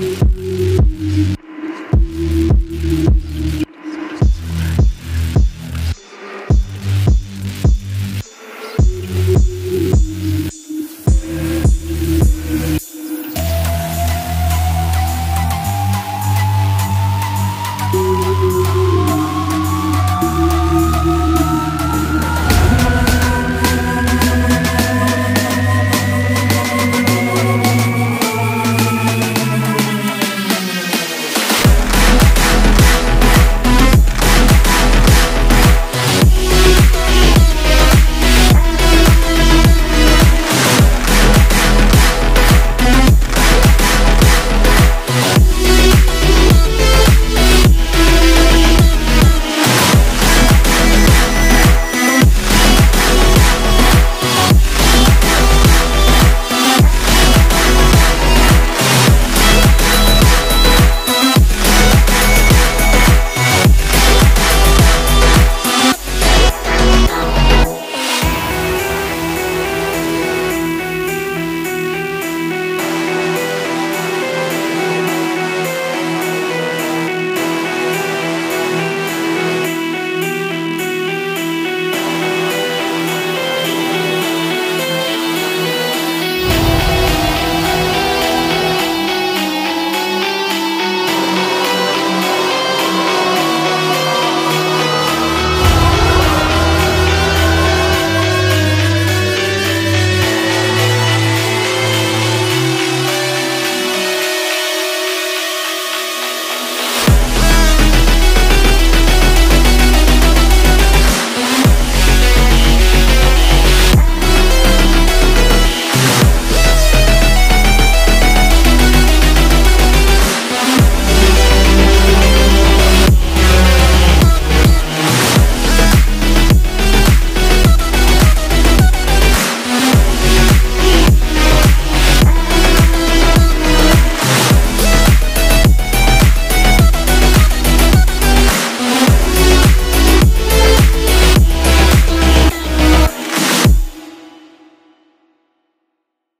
you.